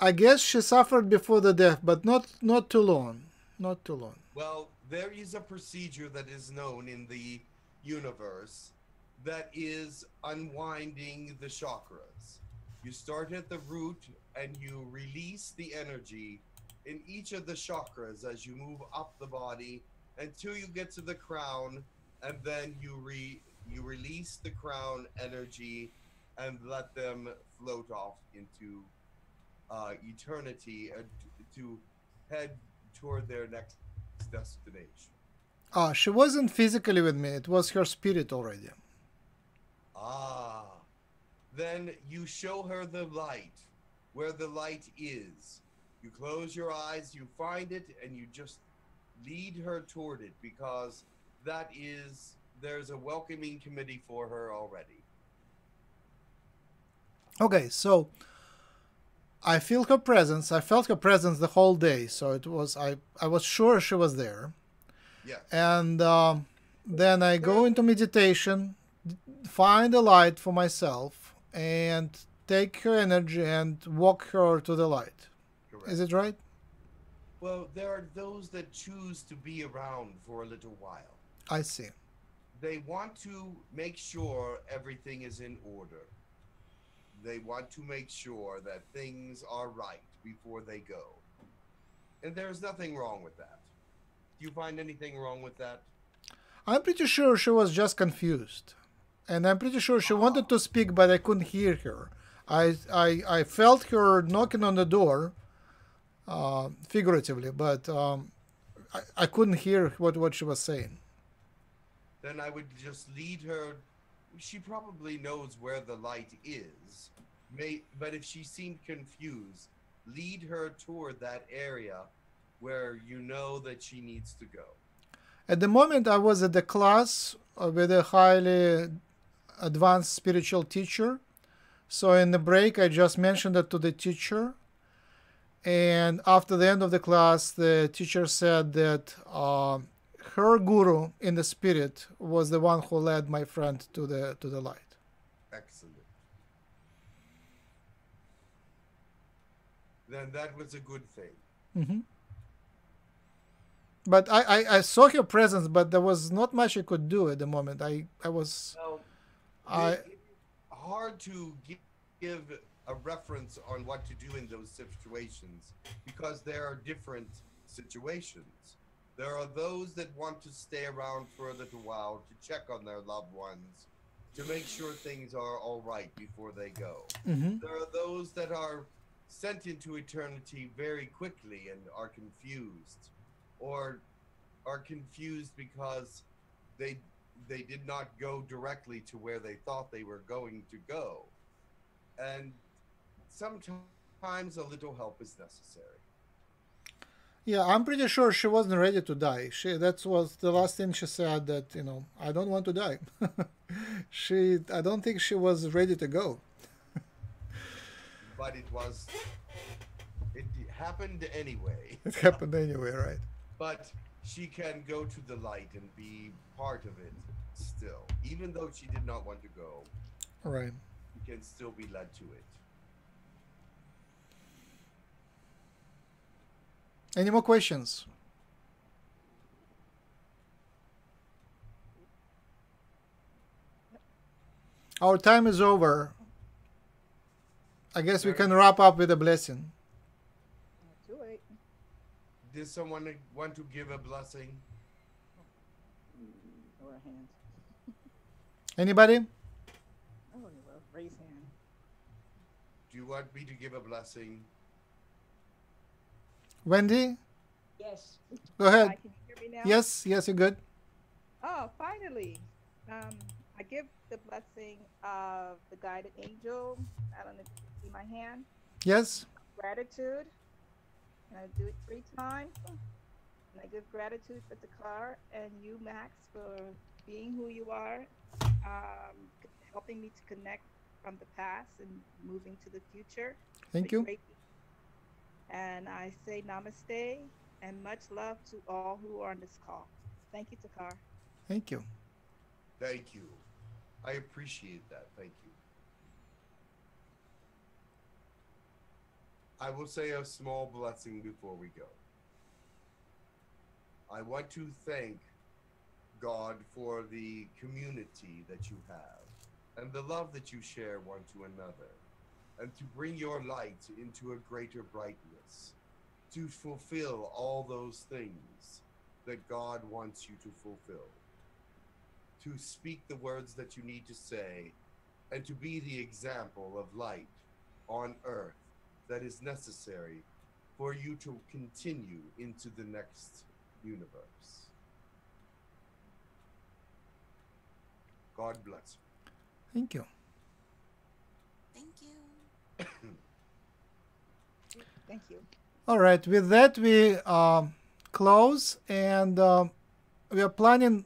Speaker 1: I guess she suffered before the death, but not not too long. Not too long.
Speaker 2: Well, there is a procedure that is known in the universe that is unwinding the chakras. You start at the root and you release the energy in each of the chakras as you move up the body until you get to the crown and then you re you release the crown energy and let them float off into uh, eternity t- to head toward their next destination.
Speaker 1: Ah, she wasn't physically with me. It was her spirit already.
Speaker 2: Ah, then you show her the light, where the light is. You close your eyes, you find it, and you just lead her toward it because that is, there's a welcoming committee for her already.
Speaker 1: Okay, so I feel her presence. I felt her presence the whole day, so it was I. I was sure she was there.
Speaker 2: Yeah.
Speaker 1: and um, then I go into meditation find a light for myself and take her energy and walk her to the light.
Speaker 2: Correct.
Speaker 1: Is it right?
Speaker 2: Well, there are those that choose to be around for a little while.
Speaker 1: I see.
Speaker 2: They want to make sure everything is in order. They want to make sure that things are right before they go. And there's nothing wrong with that. Do you find anything wrong with that?
Speaker 1: I'm pretty sure she was just confused. And I'm pretty sure she wanted to speak, but I couldn't hear her. I, I, I felt her knocking on the door, uh, figuratively, but um, I, I couldn't hear what, what she was saying.
Speaker 2: Then I would just lead her. She probably knows where the light is. May, but if she seemed confused, lead her toward that area where you know that she needs to go.
Speaker 1: At the moment, I was at the class uh, with a highly advanced spiritual teacher. So in the break, I just mentioned it to the teacher. And after the end of the class, the teacher said that uh, her guru in the spirit was the one who led my friend to the to the light.
Speaker 2: Excellent. Then that was a good thing.
Speaker 1: But I, I, I saw her presence, but there was not much I could do at the moment. I, I was
Speaker 2: So
Speaker 1: I
Speaker 2: hard to gi- give a reference on what to do in those situations because there are different situations. There are those that want to stay around for a little while to check on their loved ones, to make sure things are all right before they go.
Speaker 1: mhm.
Speaker 2: There are those that are sent into eternity very quickly and are confused, or are confused because they they did not go directly to where they thought they were going to go, and sometimes a little help is necessary.
Speaker 1: Yeah, I'm pretty sure she wasn't ready to die. She that was the last thing she said that, you know, I don't want to die. she I don't think she was ready to go.
Speaker 2: But it was it happened anyway.
Speaker 1: It happened anyway, right?
Speaker 2: but she can go to the light and be part of it still even though she did not want to go
Speaker 1: Right.
Speaker 2: she can still be led to it
Speaker 1: Any more questions? Our time is over. I guess we can wrap up with a blessing.
Speaker 6: Too late.
Speaker 2: did someone want to give a blessing mm,
Speaker 6: Or a hand.
Speaker 1: Anybody?
Speaker 6: Oh, raise hand.
Speaker 2: do you want me to give a blessing
Speaker 1: Wendy?
Speaker 5: Yes.
Speaker 1: Go ahead.
Speaker 6: Hi, can you hear me now?
Speaker 1: Yes, yes, you're good.
Speaker 6: Oh, finally. Um, I give the blessing of the guided angel. I don't know if you can see my hand.
Speaker 1: Yes?
Speaker 6: Gratitude. And I do it three times. And I give gratitude for the car and you, Max, for being who you are, um, helping me to connect from the past and moving to the future.
Speaker 1: Thank you.
Speaker 6: Great- And I say namaste and much love to all who are on this call. Thank you, Tekkrr.
Speaker 1: Thank you.
Speaker 2: thank you i appreciate that thank you i will say a small blessing before we go i want to thank god for the community that you have and the love that you share one to another and to bring your light into a greater brightness to fulfill all those things that god wants you to fulfill to speak the words that you need to say, and to be the example of light on earth that is necessary for you to continue into the next universe. God bless
Speaker 1: Thank you.
Speaker 3: Thank you.
Speaker 2: you.
Speaker 6: Thank you.
Speaker 1: All right. With that, we um, close, and um we are planning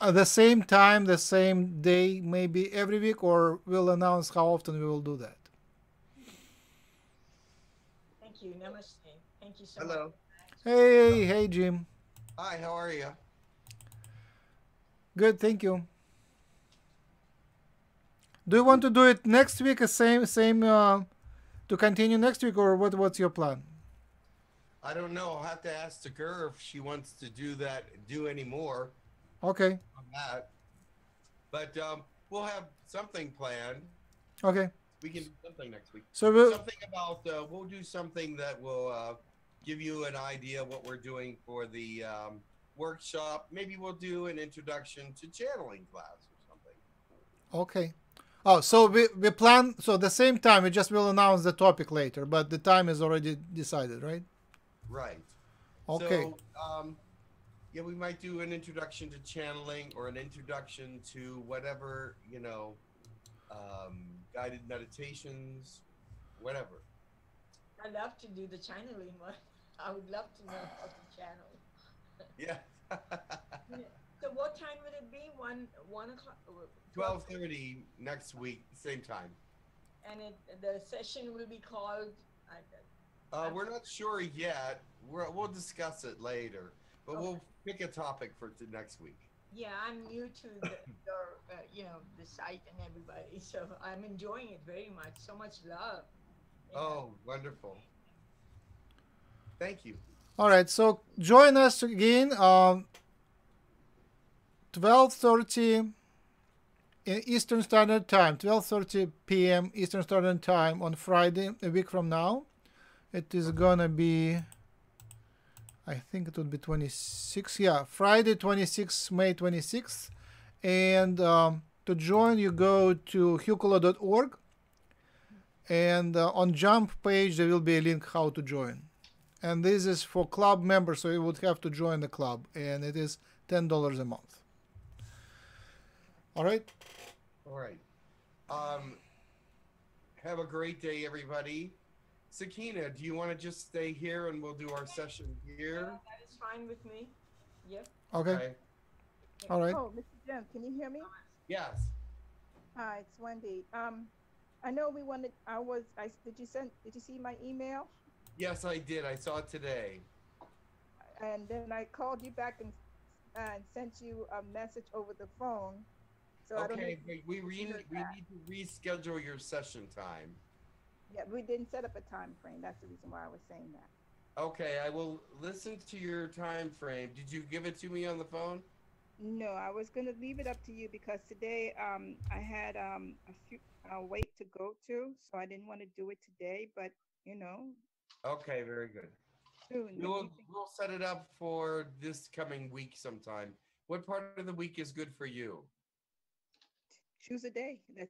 Speaker 1: at the same time, the same day, maybe every week, or we'll announce how often we will do that.
Speaker 5: Thank you. Namaste. Thank you so much.
Speaker 2: Hello.
Speaker 1: Hey, hey, Jim.
Speaker 2: Hi, how are you?
Speaker 1: Good. Thank you. Do you want to do it next week? uh, Same same uh, to continue next week, or what? What's your plan?
Speaker 2: I don't know. I'll have to ask the girl if she wants to do that, do any more
Speaker 1: Okay.
Speaker 2: on that. But um, we'll have something planned.
Speaker 1: Okay.
Speaker 2: We can do something next week.
Speaker 1: So we'll
Speaker 2: Something about uh, we'll do something that will uh, give you an idea what we're doing for the um, workshop. Maybe we'll do an introduction to channeling class or something.
Speaker 1: okay. Oh, so we we plan. So the same time, we just will announce the topic later, but the time is already decided, right?
Speaker 2: Right.
Speaker 1: Okay.
Speaker 2: So, um, yeah, we might do an introduction to channeling or an introduction to whatever, you know, um, guided meditations, whatever.
Speaker 5: I love to do the channeling one. I would love to know how to channel.
Speaker 2: Yeah.
Speaker 5: So what time would it be? One one o'clock. uh,
Speaker 2: 1230 next week, same time.
Speaker 5: And it the session will be called. I,
Speaker 2: Uh, we're not sure yet. We're, we'll discuss it later, but we'll pick a topic for t- next week.
Speaker 5: yeah, I'm new to the, your uh, you know the site and everybody, so I'm enjoying it very much. So much love. you know.
Speaker 2: Oh, wonderful. Thank you.
Speaker 1: All right. So join us again. Um, twelve thirty in Eastern Standard Time. Twelve thirty p.m. Eastern Standard Time on Friday, a week from now. It is gonna be. I think it would be 26. Yeah, Friday, 26, May 26th. And um, to join, you go to hucolo.org. And uh, on Jump page, there will be a link how to join and this is for club members so you would have to join the club and it is $10 a month all right
Speaker 2: All right. Um, have a great day, everybody. Sakina, do you want to just stay here and we'll do our session
Speaker 5: Yeah,
Speaker 2: here?
Speaker 5: that is fine with me. Yep.
Speaker 1: okay all right
Speaker 6: Oh, Mr. Jim, can you hear me?
Speaker 2: Yes.
Speaker 6: Hi, it's Wendy. Um, I know we wanted. I was. I did you send? Did you see my email?
Speaker 2: Yes, I did. I saw it today.
Speaker 6: And then I called you back and and sent you a message over the phone. So I don't know.
Speaker 2: Okay, but we re-
Speaker 6: heard
Speaker 2: we
Speaker 6: that.
Speaker 2: need to reschedule your session time.
Speaker 6: Yeah, we didn't set up a time frame. That's the reason why I was saying that.
Speaker 2: Okay, I will listen to your time frame. Did you give it to me on the phone?
Speaker 6: No, I was gonna leave it up to you because today um I had um a few a wait to go to, so I didn't want to do it today. But you know,
Speaker 2: Okay, very good.
Speaker 6: soon.
Speaker 2: We'll, we'll set it up for this coming week sometime. What part of the week is good for you?
Speaker 6: Choose a day. That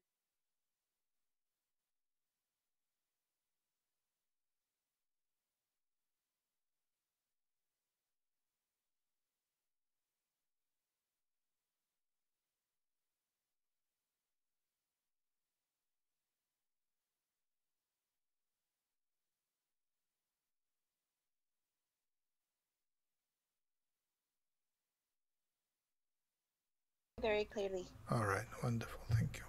Speaker 7: very clearly.
Speaker 1: all right wonderful thank you